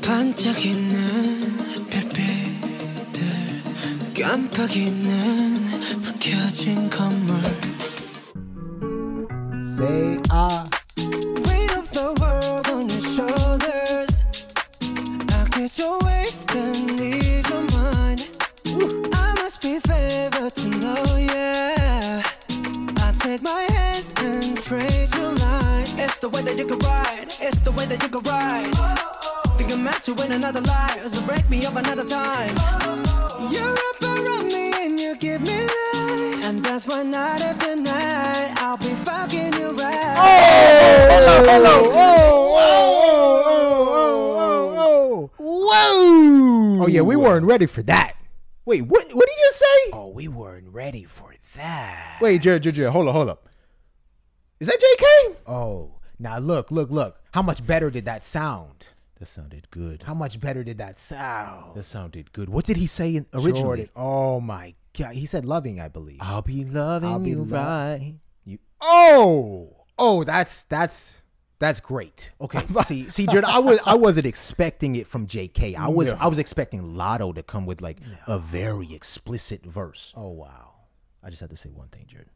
반짝이는 별빛들 깜빡이는 불 켜진 건물 Say ah. Oh, oh, oh, oh, Whoa! Oh yeah, we weren't ready for that. Wait, what? What did you just say? Oh, we weren't ready for that. Wait, Jared, Jared, Jared, hold up, hold up. Is that J.K.? Oh, now look, look, look. How much better did that sound? That sounded good. How much better did that sound? That sounded good. What did he say in, originally? Jordan. Oh my god. He said loving, I believe. I'll be loving I'll be you lo- right. You Oh! Oh, that's that's that's great. Okay. see, see, Jordan, I was I wasn't expecting it from JK. I was No. I was expecting Latto to come with like a very explicit verse. Oh wow. I just had to say one thing, Jordan.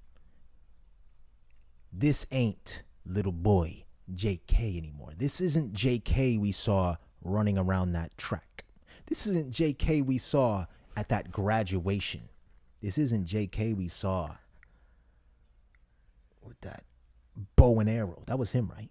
This ain't little boy JK anymore. This isn't JK we saw running around that track. This isn't JK we saw at that graduation. This isn't JK we saw with that bow and arrow. That was him, right?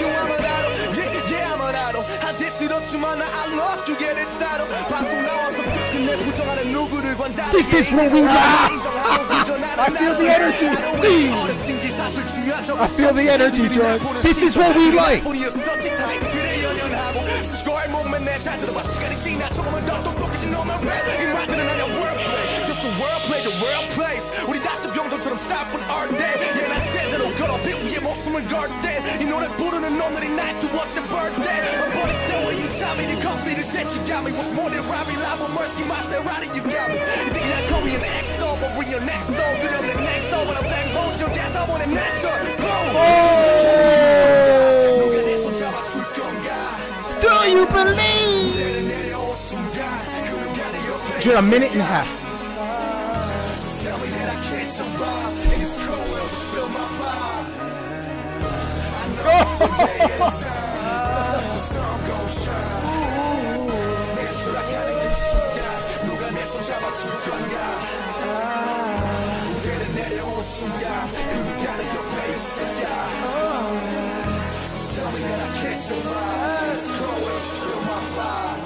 This is what we want. I feel the energy. I feel the energy, Troy. This is what we like. Just a world play, the world play. 우리 다시 병정처럼 싸뿐 art day yeah 난 제대로 걸어 빛 위에 목숨을 걸때이 노래 부르는 오늘이 나의 두 번째 birthday My body still where you tell me the confidence that you got me What's more than Robbie Labo Mercy Maserati you got me 이제 그냥 call me an XO but when your next soul 그럼 내 next soul but I'm back bold you guess I want it natural boom 누가 내손 잡아줄 건가 Do you believe? Just a minute and a half. Tell me that I can't survive this cold feel my vibe.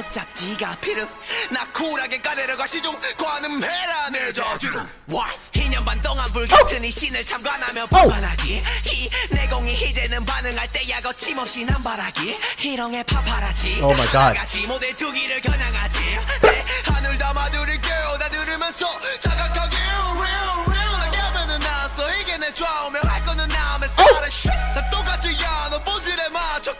못 잡지가 피름. 나 쿨하게 까내려가 시중 관음 해라 내 저주로 와 2년 반 동안 불같은 이 신을 참관하며 불만하기 이 내공이 이제는 반응할 때야 거침없이 남발하기 희롱의 파파라치 Oh my God. 같이 모델 두기를 겨냥하지. 내 하늘 담아드릴게요 다 들으면서 자각하게 real real 나 가면은 나서 이게 내 좌우명 할 거는 남의 살아 shit 나 똑같이 야 너 본질에 맞춰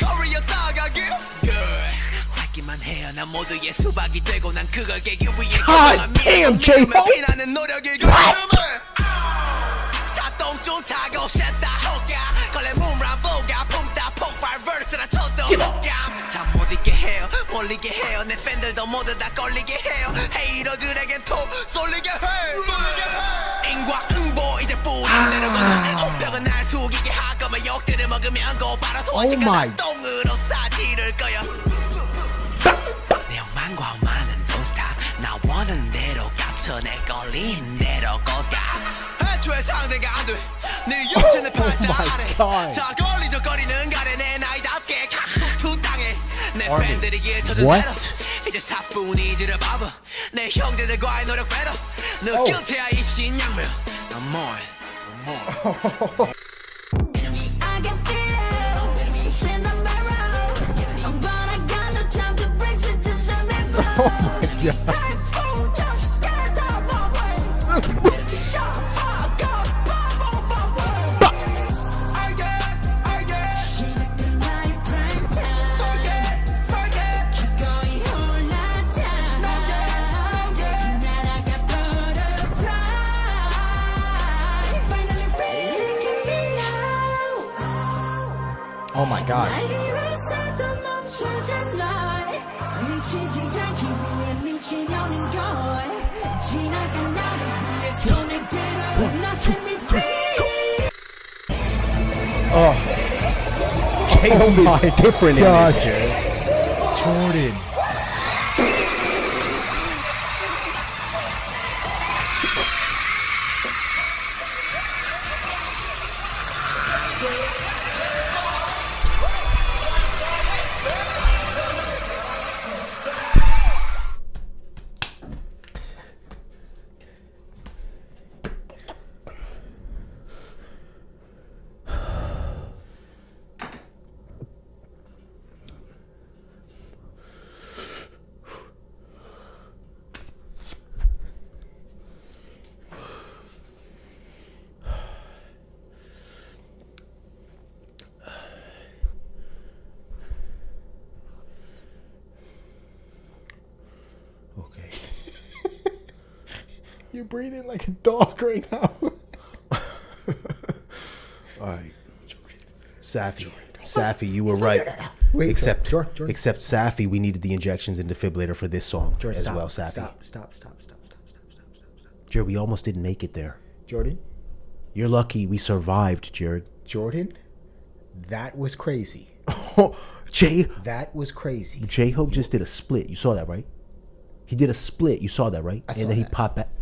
하기만 해야 난 모두의 수박이 되고 난 그걸 깨기 위해 God damn, J-Ho! What? 걸리게 해요. 내 팬들도 모두 다 걸리게 해요. 헤이러들에겐 톡 쏠리게 해. 인과응보 이제 뿌리 아. 내려가나? 호평은 날 숙이게 하거면 역대를 먹으면 곧바로 소식은 oh 똥으로 싸지를 거야. 내 욕망과 많은 돈스타. 나 원하는 대로 갇혀 내 걸린 대로 걷가 애초에 상대가 안돼네 육체는 팔자 my 안에. 다 걸리적거리는 가래. 내 나이답게 칵툭 당해 내. 팬들이 What? 대로 이제 사뿐이지를 봐봐. 내 형제들과의 노력 배로 너 Oh. 곁에야 입신 양면 I'm more. I can Oh my god. Is different this, You're breathing like a dog right now. All right. Safi. Safi, you were right. Wait, except Jordan, Jordan. except Safi, we needed the injections and defibrillator for this song Jordan, as stop, well, Safi. Stop, stop, stop, stop, stop, stop, stop, stop. Jared, we almost didn't make it there. Jordan? You're lucky we survived, Jared. Jordan, that was crazy. Oh, Jay That was crazy. J Hope just did a split. You saw that, right? He did a split. You saw that, right? I and then that. he popped back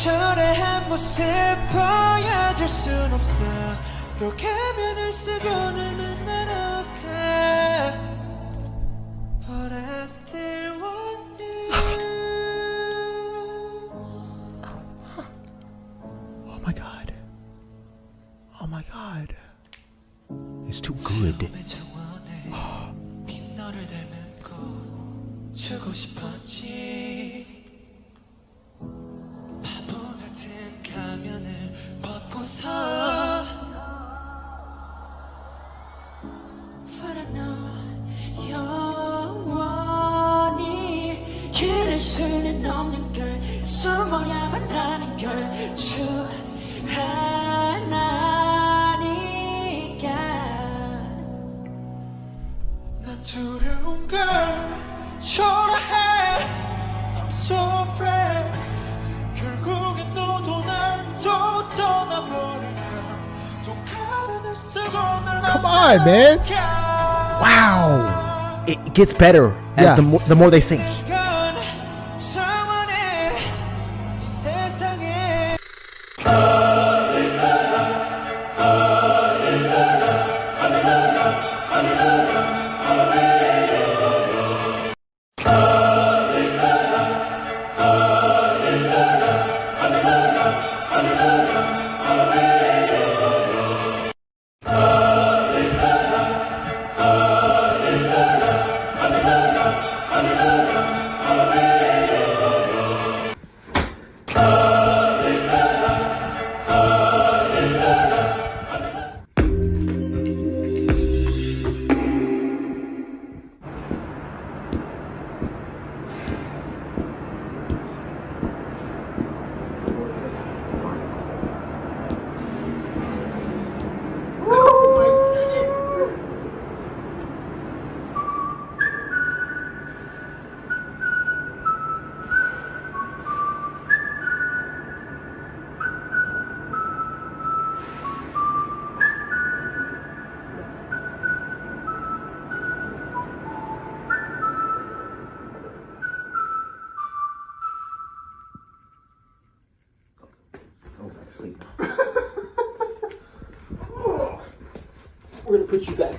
초라한 모습 보여줄 순 없어. 또 가면을 쓰고 널 만나러 가. But I still want you. Oh my god. Oh my god. It's too good. 빈 너를 닮고 주고 싶었 Man. Wow. It gets better as the more the more they sing.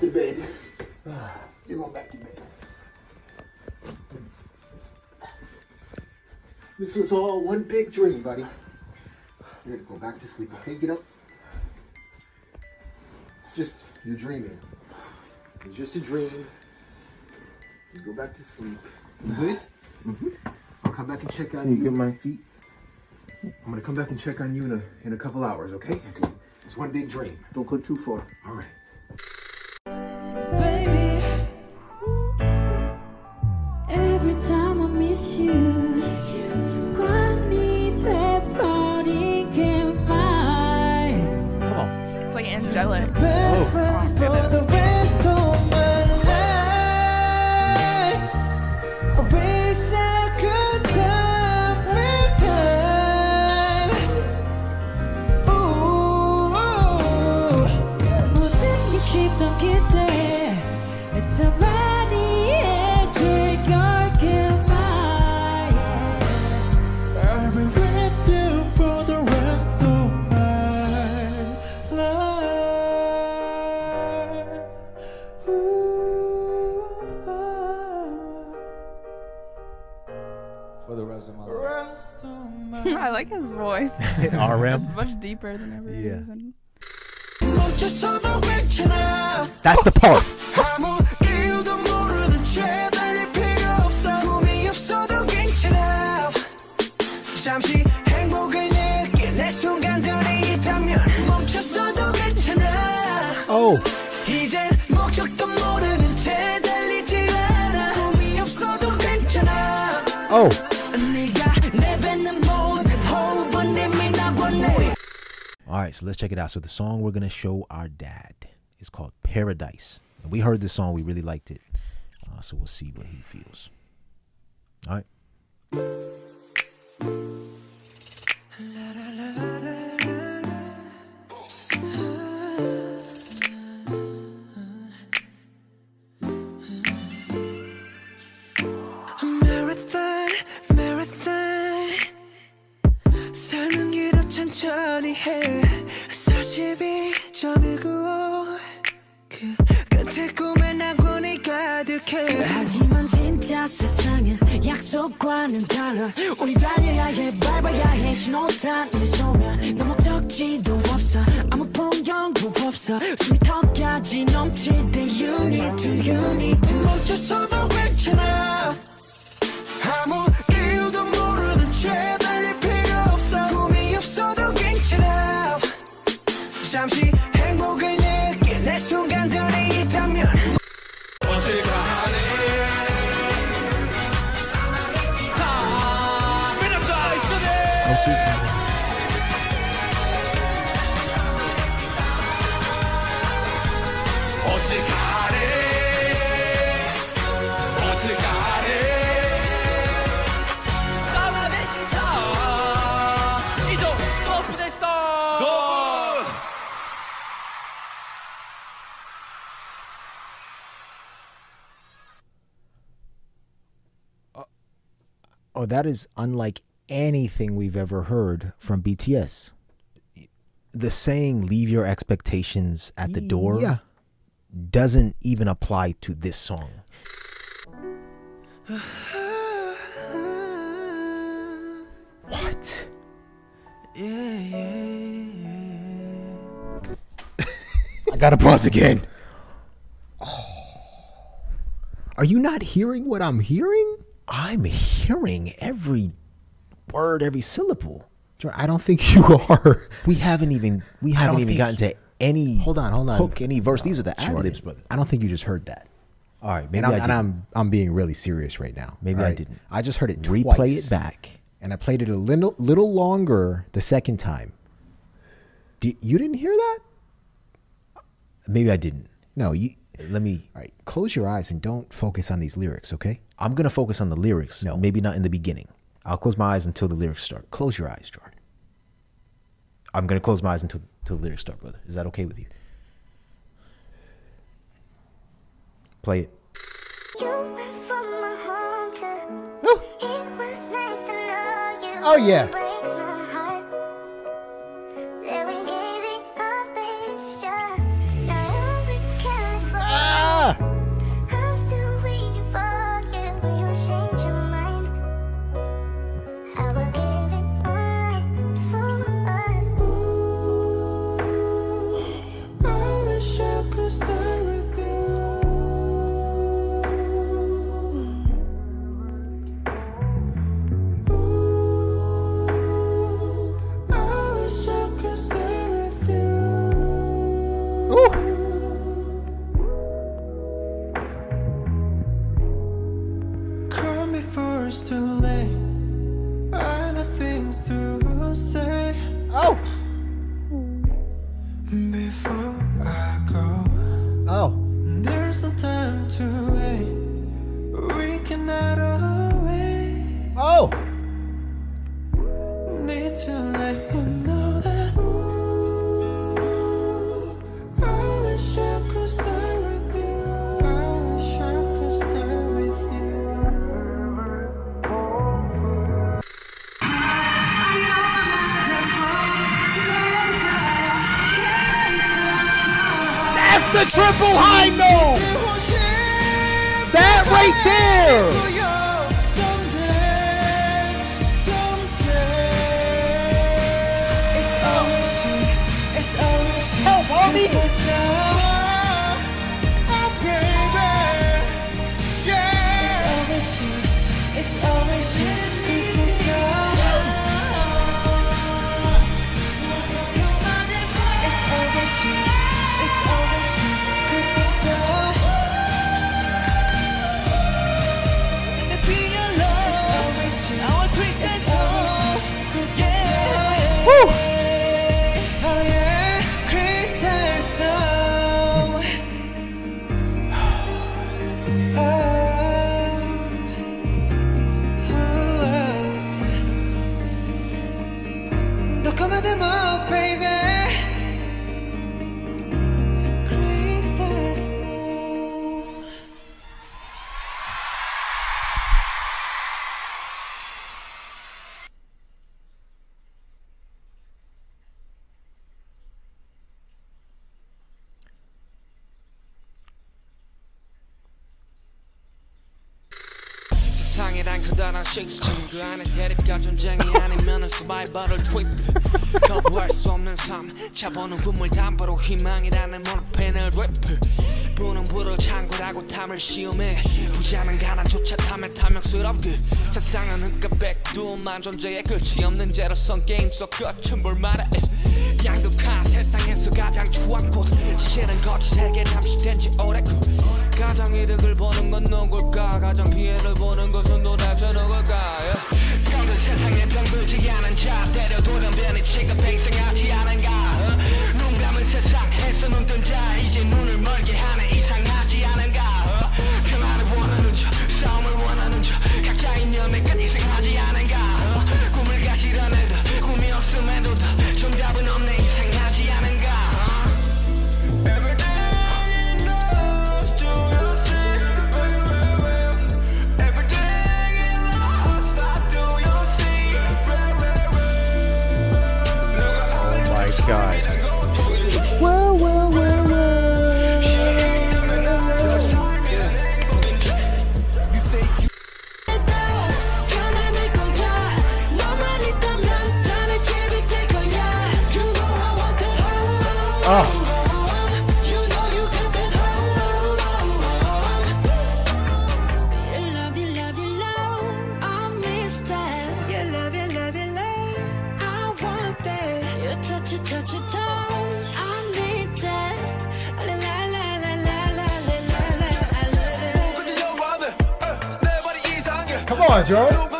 To bed. You're going back to bed. This was all one big dream, buddy. You're gonna go back to sleep, okay? Get up. It's just you're dreaming. It's just a dream. You go back to sleep. You good? Mm-hmm. I'll come back and check on you. Get my feet. I'm gonna come back and check on you in a in a couple hours, okay? Okay. It's one big dream. Don't go too far. deeper than ever yeah. That's the part. All right, so let's check it out. So the song we're gonna show our dad is called Paradise. And we heard this song, we really liked it. Uh, so we'll see what he feels. All right. Marathon, 천천히 해. 42.195. 그 끝에 꿈에 낙원이 가득해. 하지만 진짜 세상은 약속과는 달라 우리 달려야 해 밟아야 해 신호탄 내 소면 너 목적지도 없어 아무 풍경도 없어 숨이 턱까지 넘칠 때 You need to, you need to 멈춰서도 괜찮아. time she Oh, that is unlike anything we've ever heard from BTS. The saying "leave your expectations at the door" Yeah. doesn't even apply to this song. What? I gotta pause again. Oh. Are you not hearing what I'm hearing? I'm hearing every word, every syllable. I don't think you are. We haven't even we haven't even gotten to any Hold on, hold on. hook, any verse. These are the ad libs, brother. I don't think you just heard that. All right, maybe and I'm, I and. I'm I'm being really serious right now. Maybe all I didn't. I just heard it Replay twice, it back. and I played it a little little longer the second time. Di- you didn't hear that? Maybe I didn't. No, you. Let me. All right, close your eyes and don't focus on these lyrics, okay? I'm gonna focus on the lyrics. No. maybe not in the beginning. I'll close my eyes until the lyrics start. Close your eyes, Jordan. I'm gonna close my eyes until until the lyrics start, brother. Is that okay with you? Play it. You went from the triple high note. That right there. 그 안에 대립과 전쟁이 아니면 서바이벌을 트립 거부할 수 없는 삶. 차보는 꿈을 담보로 희망이라는 모노펜을 랩 부는 불을 창고라고 탐을 시험해. 부자는 가난조차 탐에 탐욕스럽게. 세상은 흑과 백두만 존재의 끝이 없는 제로성 게임 속 끝은 볼만해 양극한 세상에서 가장 추한 곳. 시시는 거짓에게 잠시된 지 오래고. 가장 이득을 보는 건 누굴까? 가장 피해를 보는 것은 도대체 누굴까? 병든 세상에 병들지 않은 자 때려 돌연변이 취급 행생하지 않은가? 어? 눈 감은 세상에서 눈뜬 자 이제 눈을 멀게 하네 George.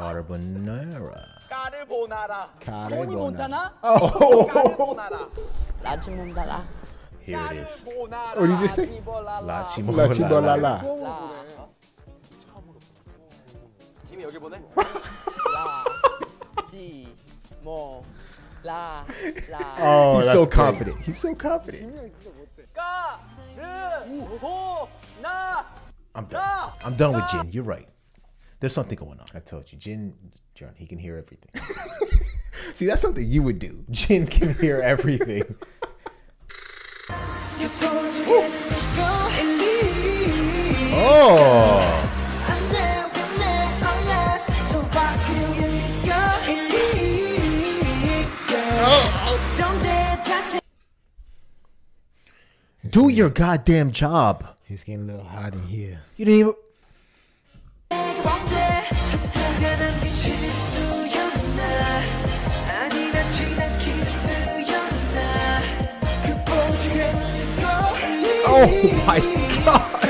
Carbonara. Carbonara. Tony Montana. Oh. La Cimondala. Here it is. What did you just say? La Cimondala. La Cimondala. Oh, He's so confident. He's so confident. I'm done. I'm done with Jin. You're right. There's something going on. I told you, Jin, John, he can hear everything. See, that's something you would do. Jin can hear everything. oh. Do your goddamn job. He's getting a little hot in here. You didn't even. Oh my god.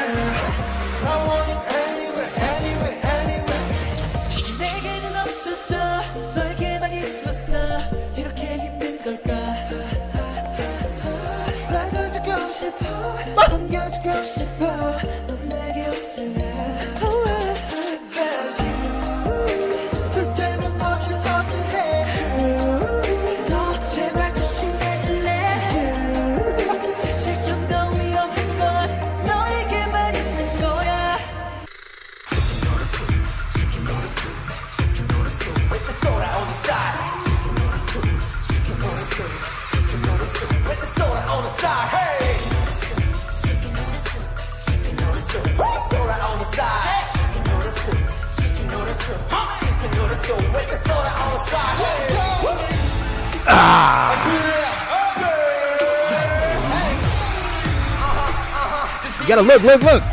Look, look, look.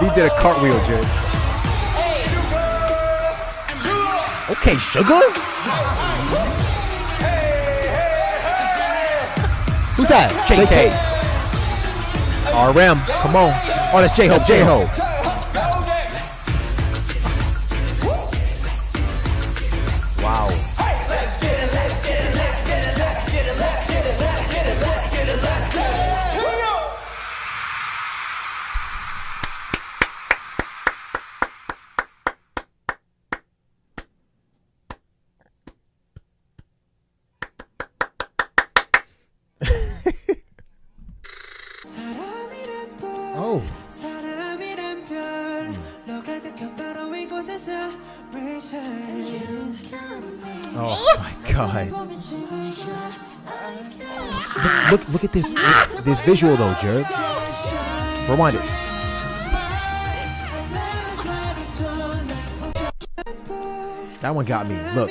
he did a cartwheel, Jared. Okay, sugar. Who's that? JK. RM. Come on. Oh, that's J Hope. Look, look at this, this visual though, Jared. Rewind it. That one got me. Look,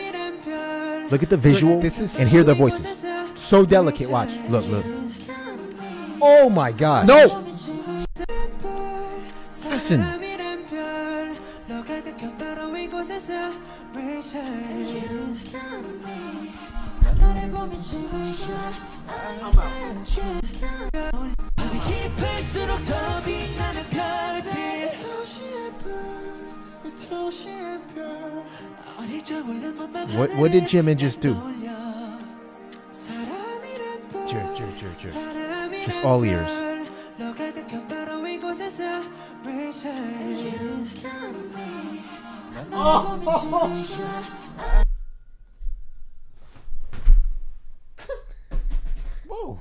look at the visual this is- and hear their voices. So delicate. Watch. Look, look. Oh my god. No. Listen. gym and just do. Cheer, cheer, cheer, cheer. Just all ears. Oh. Whoa.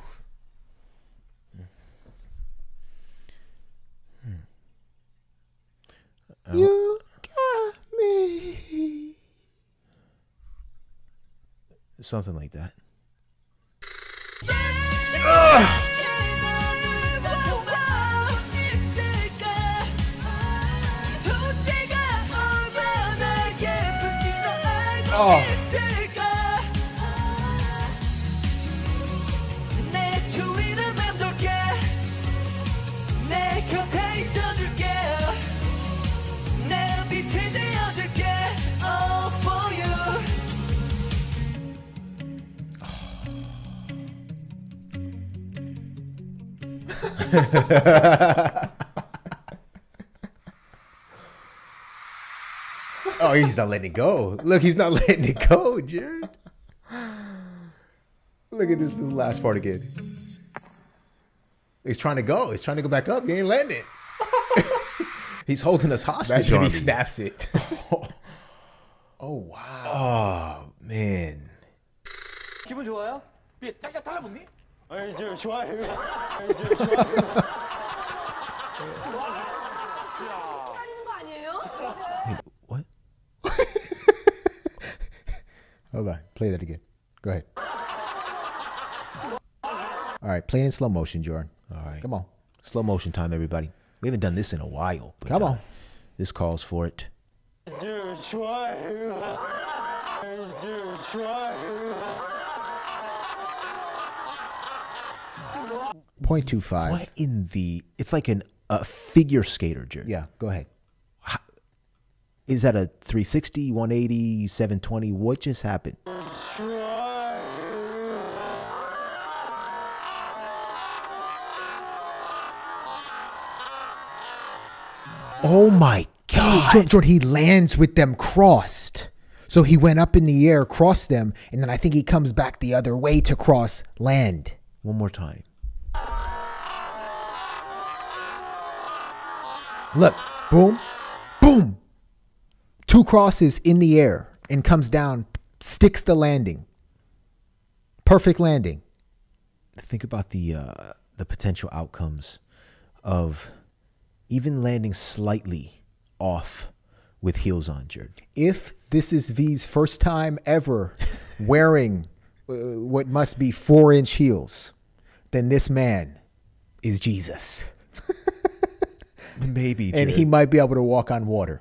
Something like that. 어. Oh, Oh, he's not letting it go. Look, he's not letting it go, Jared. Look at this, this last part again. He's trying to go. He's trying to go back up. He ain't letting it. he's holding us hostage. Imagine if he Army. snaps it. Oh wow. Oh man. 기분 좋아요? 짝짝 달라붙니? What? Hold on. Play that again. Go ahead. All right. Play it in slow motion, Jordan. All right. Come on. Slow motion time, everybody. We haven't done this in a while. Come uh, on. This calls for it. Point two five. What in the? It's like an a figure skater, Jared. Yeah, go ahead. Is that a 360, 180, 720? What just happened? Oh my god! Jordan, Jordan, he lands with them crossed. So he went up in the air, crossed them, and then I think he comes back the other way to cross land. One more time. Look, boom, boom. Two crosses in the air and comes down, sticks the landing. Perfect landing. Think about the uh, the potential outcomes of even landing slightly off with heels on, Jared. If this is V's first time ever wearing uh, what must be four inch heels, then this man is Jesus. Maybe, And he might be able to walk on water.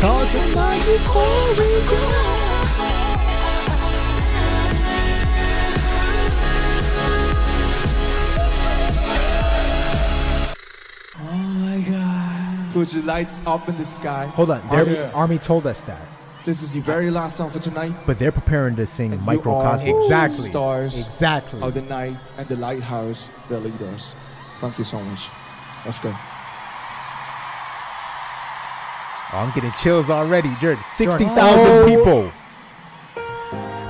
cause the night before we go. Put your lights up in the sky. Hold on. Army, They're, Army told us that. This is the very last song for tonight. but they're preparing to sing You are microcosm. Exactly. Stars Exactly. of the night and the lighthouse, the leaders. Thank you so much. Let's go. Oh, I'm getting chills already, Jared. Sixty Oh. thousand people.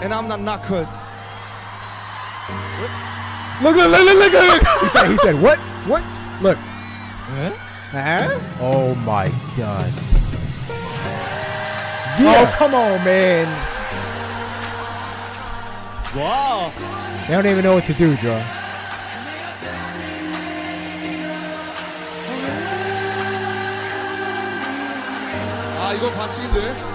And I'm not not good. Look, look, look, look, look, look. He said, he said, what? What? Look. Huh? Oh my god. Oh, come on, man. Wow. They don't even know what to do, Joe. 아 이거 반칙인데.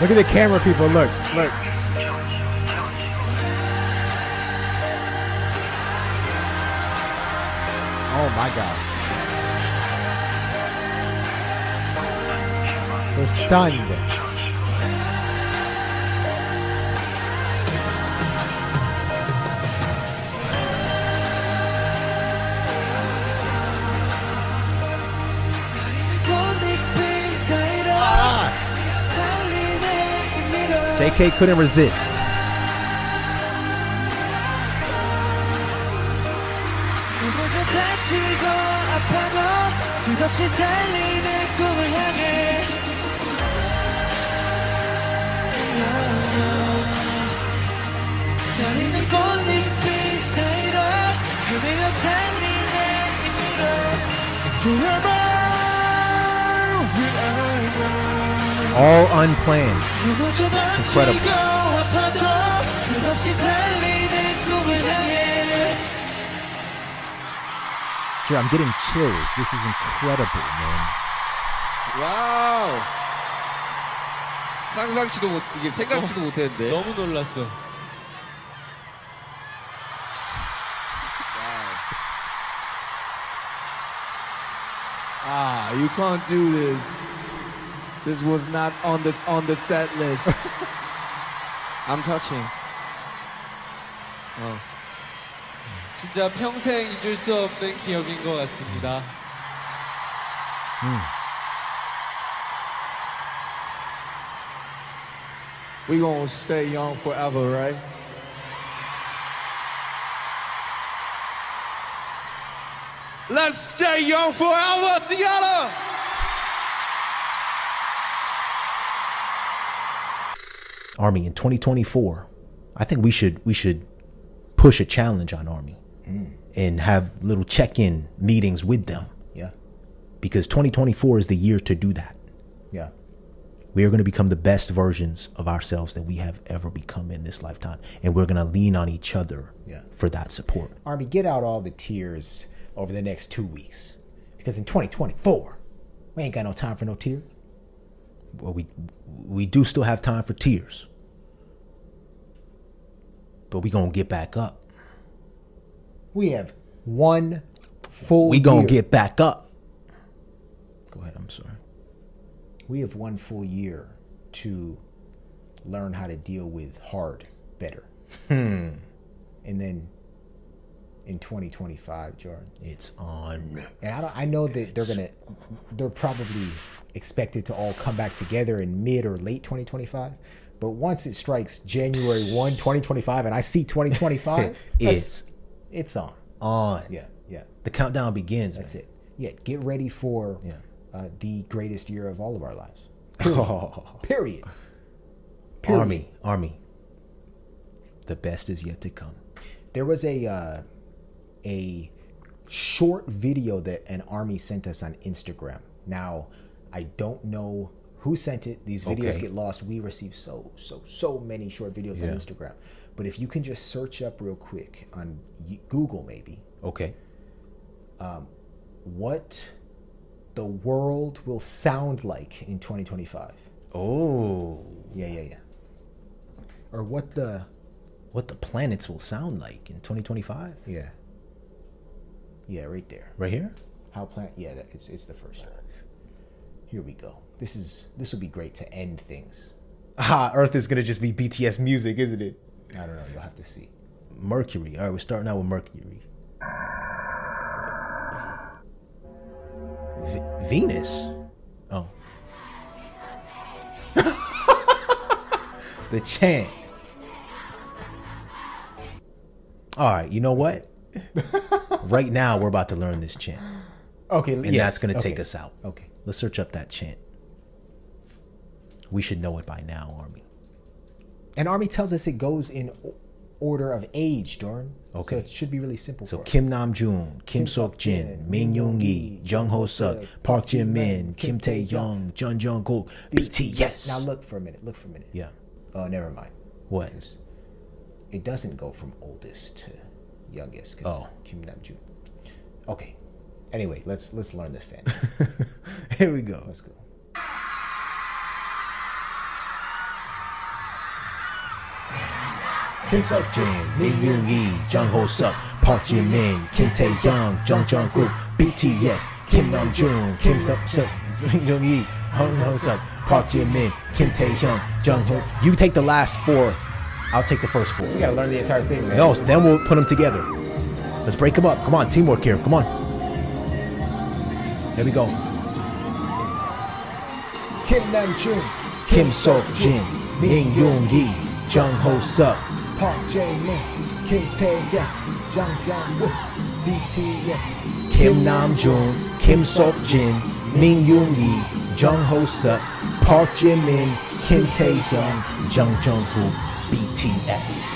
Look at the camera people. Look, look. Oh my God. They're stunned. JK couldn't resist. All unplanned. 그곳에 다치고 Incredible. 아파도 끝없이 달리는 꿈을 향해 Jared, I'm getting chills. This is incredible, man. 와우. 상상치도 못 이게 생각지도 못했는데. 너무 놀랐어. Ah, you can't do this. This was not on the on the set list. I'm touching. 어. 진짜 평생 잊을 수 없는 기억인 것 같습니다. We gonna stay young forever, right? Let's stay young forever together. Army in 2024, I think we should we should push a challenge on Army mm. and have little check-in meetings with them Yeah. because 2024 is the year to do that. Yeah. We are going to become the best versions of ourselves that we have ever become in this lifetime, and we're going to lean on each other Yeah. for that support. Army, get out all the tears over the next two weeks. Because in 2024, we ain't got no time for no tears. Well, we we do still have time for tears, but we gonna get back up. We have one full We gonna year. get back up. Go ahead. I'm sorry. we have one full year to learn how to deal with hard better. Hmm. And then in 2025, Jordan, It's on. and I, don't, I know that they're gonna, they're probably expected to all come back together in mid or late 2025. But once it strikes January 1, 2025, and I see 2025, It's it's on. on. Yeah, yeah. The countdown begins. That's it. Yeah, get ready for Yeah. uh, the greatest year of all of our lives. Oh. Period. Period. Army, army. The best is yet to come. There was a uh, a short video that an army sent us on Instagram. Now, I don't know who sent it. These videos Okay. get lost. We receive so so so many short videos on Instagram. But if you can just search up real quick on Google, maybe Okay. Um, what the world will sound like in 2025. Oh, Yeah, yeah, yeah. Or what the what the planets will sound like in 2025? yeah yeah right there. Right here. How planet? Yeah, that, it's it's the first. one. Here we go. This is this will be great to end things. Ah, Earth is gonna just be BTS music, isn't it? I don't know. You'll have to see. Mercury. All right, we're starting out with Mercury. V- Venus. Oh. the chant. All right, you know what? right now, we're about to learn this chant, Okay, and yes, that's going to take okay, us out. Okay. Let's search up that chant. We should know it by now, Army. And Army tells us it goes in order of age, Dorn. Okay. So it should be really simple. So. Kim Nam Joon, Kim Sok Jin, Min Yoon Gi, Jung Ho Suk, Park Jin Min, Kim Tae Young, Jun Jung Kook, BTS. Now look for a minute. Look for a minute. Yeah. Oh, never mind. What? It doesn't go from oldest to youngest. Oh. Kim Namjoon. Okay. Anyway, let's let's learn this fan. Here we go. let's go. Kim Sok Jin, Min Yoon Gi, Jung Ho Suk, Park Jin Min, Kim Tae Young, Jung Jung Kook, BTS, Kim Nam Joon, Kim Suk Suk, Min Yoon Gi, Jung Ho Suk, Park Jin Min, Kim Tae Young, Jung Ho. You take the last four. I'll take the first four. You gotta learn the entire thing, man. No, then we'll put them together. Let's break them up. Come on, teamwork here. Come on. Here we go. Kim Namjoon, Kim Sok Jin, Min Yoon Gi, Jung Ho Suk, Park Jae-min, Kim Tae-hyun, Jang Jang-wook, BTS, Kim Nam Joon, Kim Sok Jin, Min Yoon Gi, Jung Ho Suk, Park Jin Min, Kim Tae Hyun, Jung Jung Hook, BTS.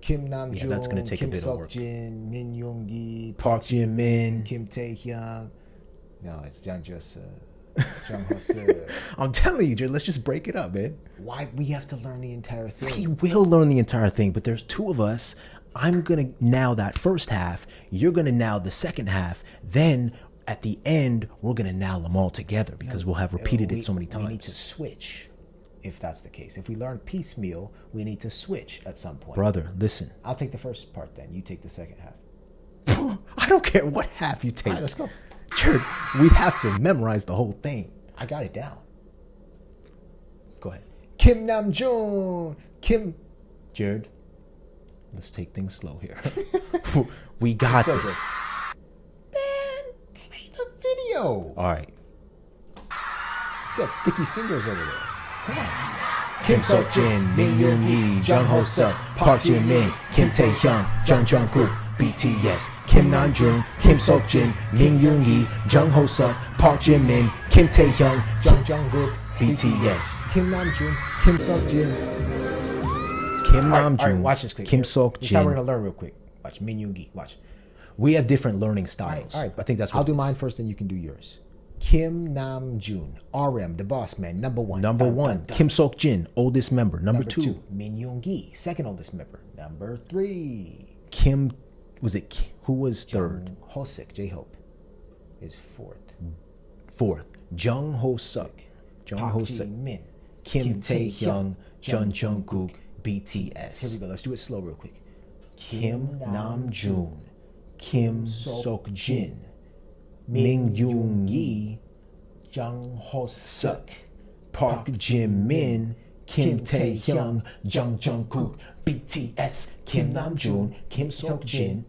Kim Namjoon, Yeah, that's gonna take a Kim bit of work. Jin, Min Yoon Gi, Park Jin Min. Kim Tae-hyun. No, it's Jang Jung I'm telling you, Jay, let's just break it up, man. Why we have to learn the entire thing? He will learn the entire thing, but there's two of us. I'm gonna now that first half. You're gonna now the second half. Then at the end, we're gonna nail them all together because we'll have repeated We- it so many times. We need to switch, if that's the case. If we learn piecemeal, we need to switch at some point. Brother, listen. I'll take the first part then. You take the second half. I don't care what half you take. All right, let's go. Jared, we have to memorize the whole thing. I got it down. Go ahead. Kim Namjoon, Kim. Jared, let's take things slow here. we got go, this. The video. All right. You got sticky fingers over there. Come on. Kim Sok Jin, Min Yoon Yi, Jung Ho Suk, Park Jin Min, Kim Tae Hyung, Jung Jung Kook, BTS, Kim Nam Jung, Kim Sok Jin, Min Yoon Yi, Jung Ho Suk, Park Jin Min, Kim Tae Hyung, Jung Jung Kook, BTS, Kim Nam Jun, Kim Sok Jin. Kim All right, Nam all right, Jung, watch this quick. Kim Here. Sok This is how we're gonna learn real quick. Watch Min Yoon Gi. Watch. We have different learning styles. right, all right. I think that's what I'll do mine first, then you can do yours. Kim Nam Jun, RM, the boss man, number one. Number Dun, one, dun, dun. Kim Sok Jin, oldest member. Number, Number two, two, Min Yoon Gi, second oldest member. Number three, Kim. Was it who was third? Jung Hosik, J Hope, is fourth. Fourth, Jung Ho Suk, Jung Park Ho Suk, Min, Kim Tae Hyung, Jun Jung Jungkook, BTS. Here we go. Let's do it slow, real quick. Kim Nam Jun, Kim Sok Jin, Min Yoon Yi, Jung Ho Suk, Park Jin Min, Kim Tae Hyung, Jung Jungkook, BTS, Kim Nam Jun, Kim Sok Jin,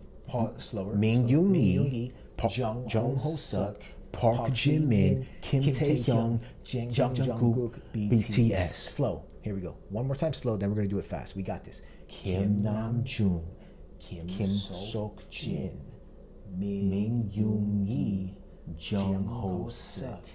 slower, Min Yoon Yi, Yoon Yi, Pa- Jung Jung Ho Suk, Park Jin Min, Kim Tae Hyung, Jung Jung Jungkook, BTS. Slow. Here we go. One more time slow, then we're gonna do it fast. We got this. Kim Nam Jun, Kim, Kim Sok Jin, Min, Min Yoon Yi, Jung Ho Suk,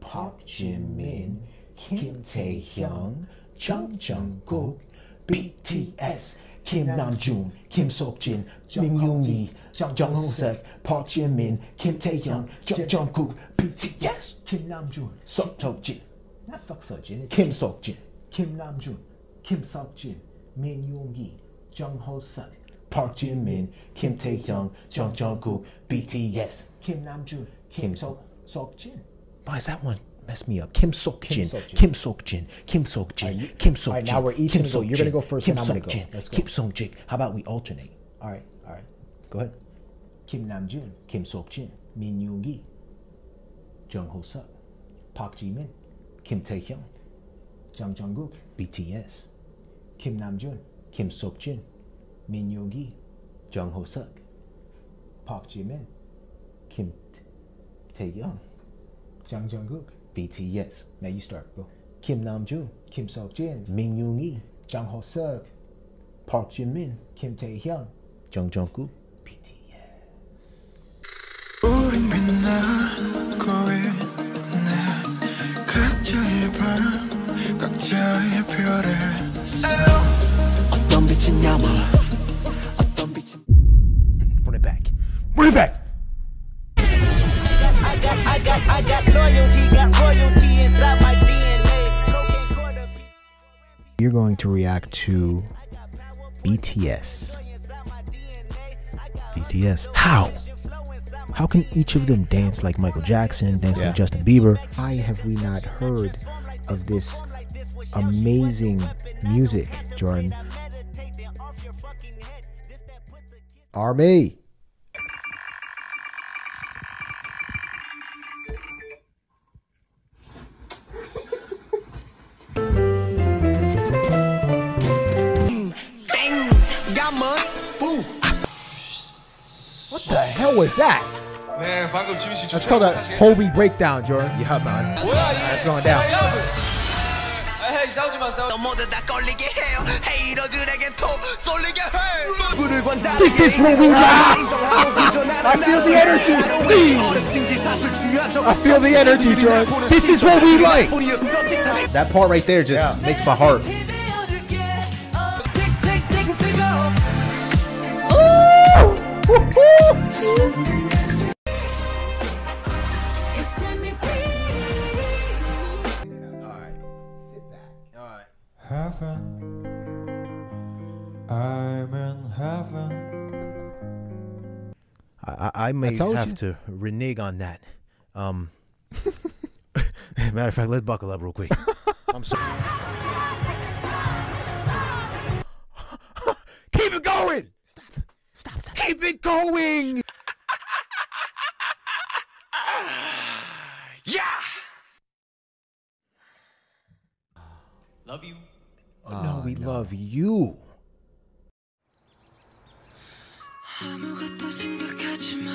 Park Jin Min, Kim Tae Hyung, Jung Jungkook, BTS, Kim Nam Jun, Kim Sok Jin, Min Yoon Yi, Jung Ho Suk, Park Jin Min, Kim Tae Hyung, Jung Jungkook, BTS, Kim Nam Jun. Sok Sok Jin, Not Sok Sok Jin. Kim Sok Jin, Kim Nam Jun, Kim Sok Jin, Min Yoon Yi, Jung Ho Suk, Park Jin Min, Kim Tae Hyung, Jung Jungkook, BTS. Kim Nam Jun, Kim Kim Sok Sok Jin. Why is that one mess me up? Kim Sok Kim Jin, Sok Jin. Kim Sok Jin, Kim Sok Jin, Kim Sok Jin. now we're each Kim gonna go. You're gonna go first, Kim then I'm Sok gonna go. Jin, Let's go. Kim Sok Jin. How about we alternate? All right, all right. Go ahead. Kim Nam Kim Sok Jin, Min Yoon Gi, Jung Ho Suk, Park Ji Min, Kim Tae Hyung, Jung Jung Gook, BTS, Kim Nam Jun, Kim Sok Jin, Min Yoon Gi, Jung Ho Suk, Park Ji Min, Kim Tae Hyung, Jung Jung Gook. BTS, Now you start. bro. Kim Nam Jun, Kim Sok Jin, Min Yoon Yi, Jung Ho Suk, Park Jin Min, Kim Tae Hyung, Jung Jungkook. 우 to to BTS. BTS. How? How can each of them dance like Michael Jackson, dance Yeah. like Justin Bieber? Why have we not heard of this amazing music, Jordan? Army. got money. Ooh. What the hell was that? That's called a Hobi breakdown, Jordan. Yeah, man. All right, it's going down. This is what we got. I feel the energy. I feel the energy, Jordan. This is what we like. That part right there just yeah. makes my heart Heaven I'm in heaven I, I, I may told have you. to renege on that. Um, matter of fact, let's buckle up real quick. I'm sorry. Keep it going. yeah Love you. Oh, no, we love you. 아무것도 생각하지 마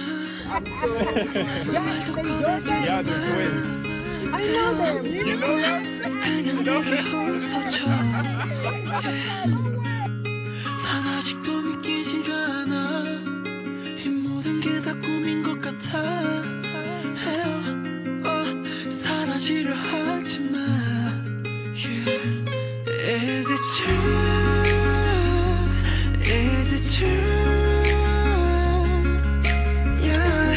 Yeah, they're twins. I know them. You know them? 그냥 내게 웃어줘 난 아직도 믿기 같아 어, 사라지려 하지마 yeah. Is it true? Is it true? Yeah,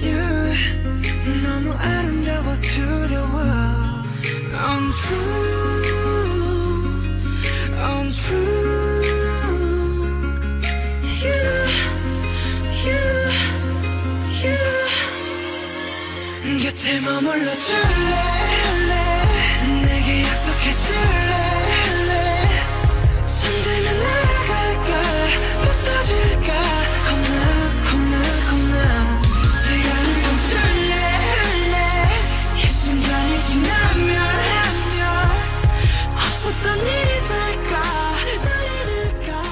yeah. 너무 아름다워 두려워 Untrue Untrue 이 순간이 지나면 없었던 일이 될까 날 잃을까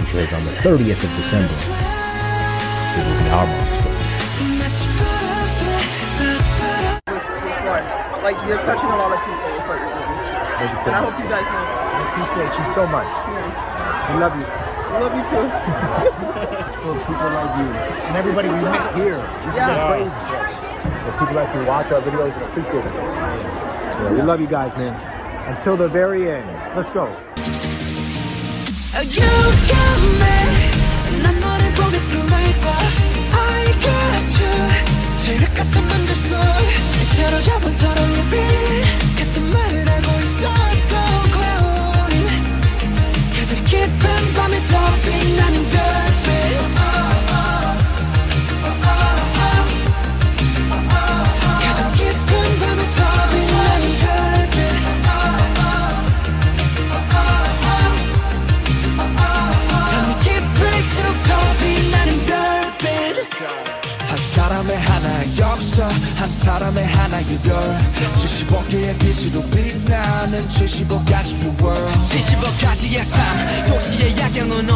Because on the 30th of December, Like you're touching a lot of people with what you're doing. Thank you so and I much. hope you guys know. I appreciate you so much. Yeah. We love you. I love you too. For people like you and everybody we met here. This Yeah. has been crazy. The people that actually watch our videos and appreciate it. Yeah, we love you guys, man. Until the very end. Let's go. You got me 난 너를 보며 꿈을 꿔 I got you 지륵 같은 맘들 속 서로 겹은 서로의 빛. 같은 말을 하고 있었던 거야 우린 깊은 밤에 더 빛나는 별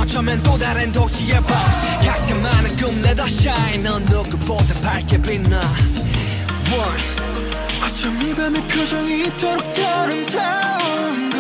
어쩌면 또 다른 도시의 밤 각자 많은 꿈 내다 shine. 넌 누구보다 밝게 빛나. One. 어쩜 이 밤의 표정이 이토록 아름다운 걸